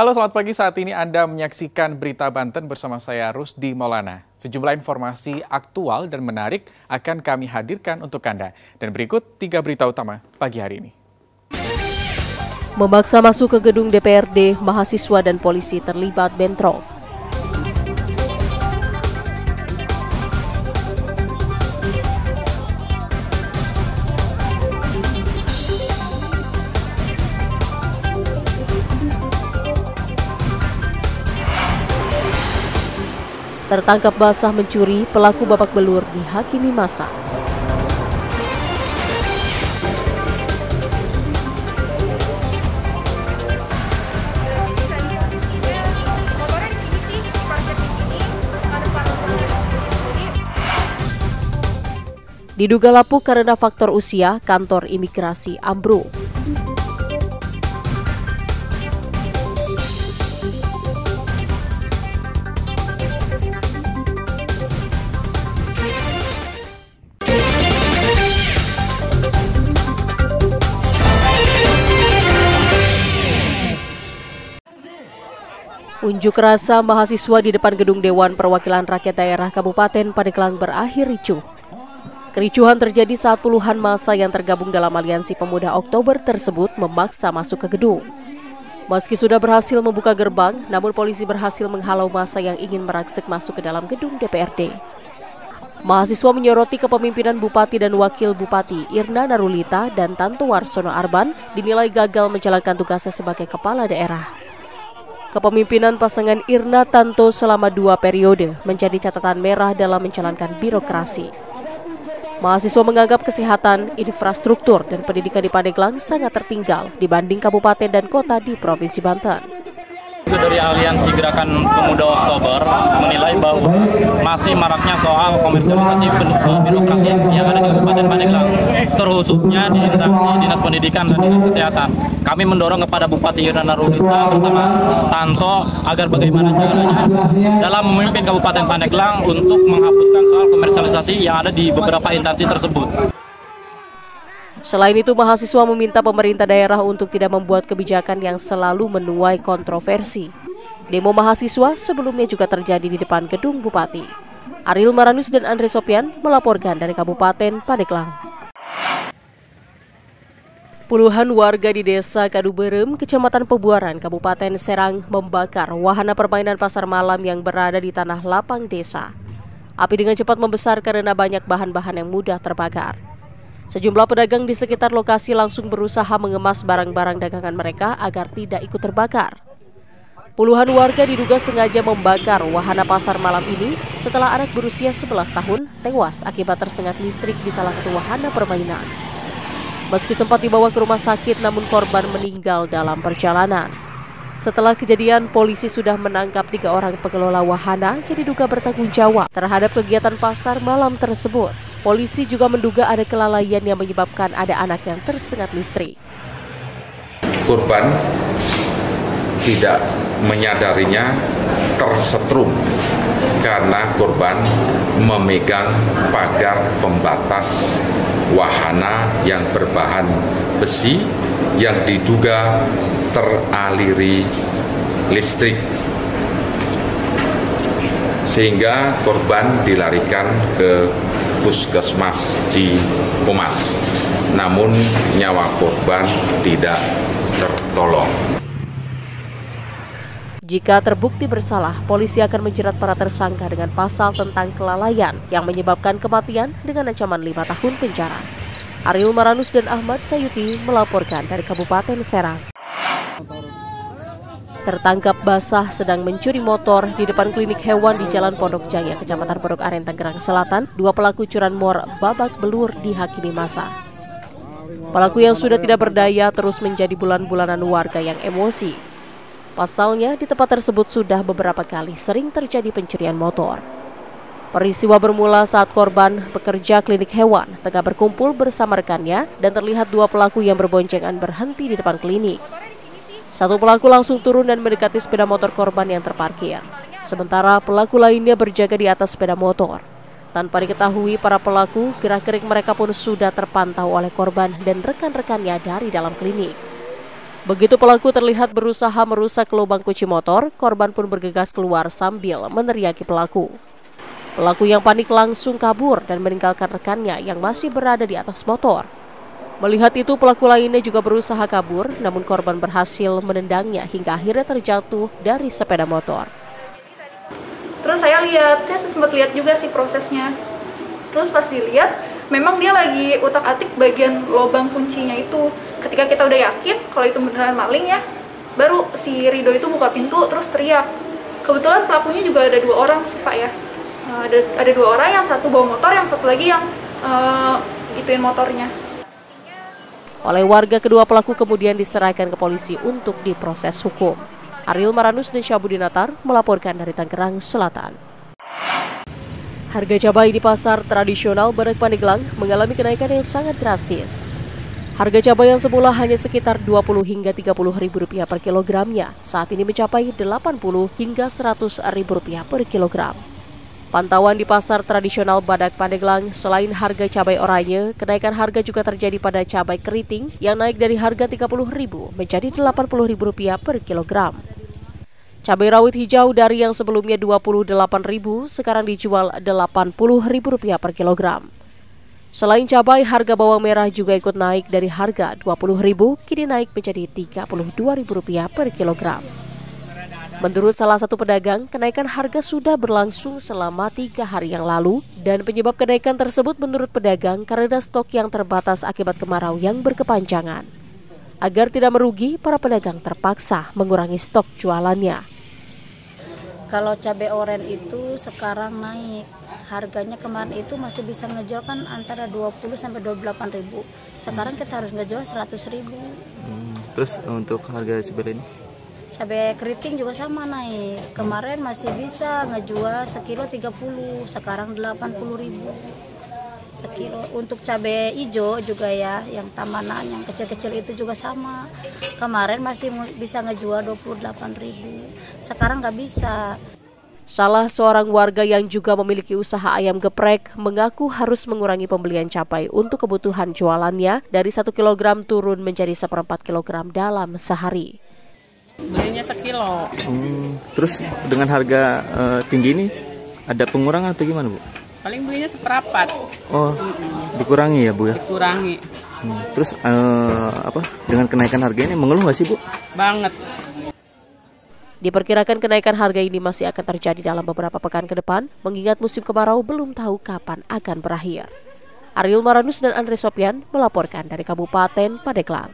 Halo selamat pagi, saat ini Anda menyaksikan Berita Banten bersama saya Rusdi Maulana. Sejumlah informasi aktual dan menarik akan kami hadirkan untuk Anda. Dan berikut tiga berita utama pagi hari ini. Memaksa masuk ke gedung DPRD, mahasiswa dan polisi terlibat bentrok. Tertangkap basah mencuri, pelaku babak belur dihakimi masa. Diduga lapuk karena faktor usia, kantor imigrasi ambruk. Unjuk rasa mahasiswa di depan gedung Dewan Perwakilan Rakyat Daerah Kabupaten Pandeglang berakhir ricuh. Kericuhan terjadi saat puluhan masa yang tergabung dalam aliansi pemuda Oktober tersebut memaksa masuk ke gedung. Meski sudah berhasil membuka gerbang, namun polisi berhasil menghalau masa yang ingin merangsek masuk ke dalam gedung DPRD. Mahasiswa menyoroti kepemimpinan Bupati dan Wakil Bupati Irna Narulita dan Tanto Warsono Arban dinilai gagal menjalankan tugasnya sebagai kepala daerah. Kepemimpinan pasangan Irna Tanto selama dua periode menjadi catatan merah dalam menjalankan birokrasi. Mahasiswa menganggap kesehatan, infrastruktur, dan pendidikan di Pandeglang sangat tertinggal dibanding kabupaten dan kota di Provinsi Banten. Itu dari Aliansi Gerakan Pemuda Oktober menilai bahwa masih maraknya soal komersialisasi birokrasi yang ada di Kabupaten Pandeglang, terkhususnya di instansi Dinas Pendidikan dan Dinas Kesehatan. Kami mendorong kepada Bupati Irana Rulita bersama Tanto agar bagaimana caranya dalam memimpin Kabupaten Pandeglang untuk menghapuskan soal komersialisasi yang ada di beberapa instansi tersebut. Selain itu, mahasiswa meminta pemerintah daerah untuk tidak membuat kebijakan yang selalu menuai kontroversi. Demo mahasiswa sebelumnya juga terjadi di depan gedung Bupati. Ariel Maranus dan Andre Sopian melaporkan dari Kabupaten Pandeglang. Puluhan warga di desa Kaduberem, Kecamatan Pebuaran, Kabupaten Serang membakar wahana permainan pasar malam yang berada di tanah lapang desa. Api dengan cepat membesar karena banyak bahan-bahan yang mudah terbakar. Sejumlah pedagang di sekitar lokasi langsung berusaha mengemas barang-barang dagangan mereka agar tidak ikut terbakar. Puluhan warga diduga sengaja membakar wahana pasar malam ini setelah anak berusia 11 tahun tewas akibat tersengat listrik di salah satu wahana permainan. Meski sempat dibawa ke rumah sakit namun korban meninggal dalam perjalanan. Setelah kejadian, polisi sudah menangkap tiga orang pengelola wahana yang diduga bertanggung jawab terhadap kegiatan pasar malam tersebut. Polisi juga menduga ada kelalaian yang menyebabkan ada anak yang tersengat listrik. Korban tidak menyadarinya tersetrum karena korban memegang pagar pembatas wahana yang berbahan besi yang diduga teraliri listrik sehingga korban dilarikan ke puskesmas Cipomas namun nyawa korban tidak tertolong jika terbukti bersalah, polisi akan menjerat para tersangka dengan pasal tentang kelalaian yang menyebabkan kematian dengan ancaman lima tahun penjara. Ariel Maranus dan Ahmad Sayuti melaporkan dari Kabupaten Serang. Tertangkap basah sedang mencuri motor di depan klinik hewan di Jalan Pondok Jaya, Kecamatan Pondok Aren, Tangerang Selatan, dua pelaku curanmor babak belur dihakimi masa. Pelaku yang sudah tidak berdaya terus menjadi bulan-bulanan warga yang emosi Pasalnya, di tempat tersebut sudah beberapa kali sering terjadi pencurian motor. Peristiwa bermula saat korban bekerja klinik hewan tengah berkumpul bersama rekannya dan terlihat dua pelaku yang berboncengan berhenti di depan klinik. Satu pelaku langsung turun dan mendekati sepeda motor korban yang terparkir. Sementara pelaku lainnya berjaga di atas sepeda motor. Tanpa diketahui para pelaku, gerak-gerik mereka pun sudah terpantau oleh korban dan rekan-rekannya dari dalam klinik. Begitu pelaku terlihat berusaha merusak lubang kunci motor, korban pun bergegas keluar sambil meneriaki pelaku. Pelaku yang panik langsung kabur dan meninggalkan rekannya yang masih berada di atas motor. Melihat itu, pelaku lainnya juga berusaha kabur, namun korban berhasil menendangnya hingga akhirnya terjatuh dari sepeda motor. Terus saya lihat, saya sempat lihat juga sih prosesnya. Terus pas dilihat, memang dia lagi utak-atik bagian lubang kuncinya itu. Ketika kita udah yakin kalau itu beneran maling ya, baru si Rido itu buka pintu terus teriak. Kebetulan pelakunya juga ada dua orang sih pak ya. Ada ada dua orang, yang satu bawa motor, yang satu lagi yang uh, gituin motornya. Oleh warga kedua pelaku kemudian diserahkan ke polisi untuk diproses hukum. Ariel Maranus dan Syabudinatar melaporkan dari Tangerang Selatan. Harga cabai di pasar tradisional Badak Pandeglang mengalami kenaikan yang sangat drastis. Harga cabai yang semula hanya sekitar 20 hingga 30 ribu rupiah per kilogramnya, saat ini mencapai 80 hingga 100 ribu rupiah per kilogram. Pantauan di pasar tradisional Badak Pandeglang, selain harga cabai oranye, kenaikan harga juga terjadi pada cabai keriting yang naik dari harga 30 ribu menjadi 80 ribu rupiah per kilogram. Cabai rawit hijau dari yang sebelumnya Rp28.000 sekarang dijual Rp80.000 per kilogram. Selain cabai, harga bawang merah juga ikut naik dari harga Rp20.000 kini naik menjadi Rp32.000 per kilogram. Menurut salah satu pedagang, kenaikan harga sudah berlangsung selama tiga hari yang lalu dan penyebab kenaikan tersebut menurut pedagang karena stok yang terbatas akibat kemarau yang berkepanjangan. Agar tidak merugi, para pedagang terpaksa mengurangi stok jualannya. Kalau cabai oren itu sekarang naik. Harganya kemarin itu masih bisa ngejual kan antara 20 sampai 28 ribu. Sekarang kita harus ngejual 100 ribu. Hmm, terus untuk harga cabai ini? Cabai keriting juga sama naik. Kemarin masih bisa ngejual sekilo 30, sekarang 80 ribu. Sekilo. Untuk cabai hijau juga ya yang tamanan yang kecil-kecil itu juga sama. Kemarin masih bisa ngejual 28.000 sekarang nggak bisa. Salah seorang warga yang juga memiliki usaha ayam geprek mengaku harus mengurangi pembelian cabai untuk kebutuhan jualannya dari satu kilogram turun menjadi seperempat kilogram dalam sehari. Belinya sekilo. Hmm, terus dengan harga uh, tinggi ini ada pengurangan atau gimana bu? Paling belinya seperapat. Oh, hmm. dikurangi ya bu ya? Dikurangi. Hmm. Terus uh, apa dengan kenaikan harga ini mengeluh nggak sih bu? Banget. Diperkirakan kenaikan harga ini masih akan terjadi dalam beberapa pekan ke depan, mengingat musim kemarau belum tahu kapan akan berakhir. Ariel Maranus dan Andre Sopian melaporkan dari Kabupaten Padeglang.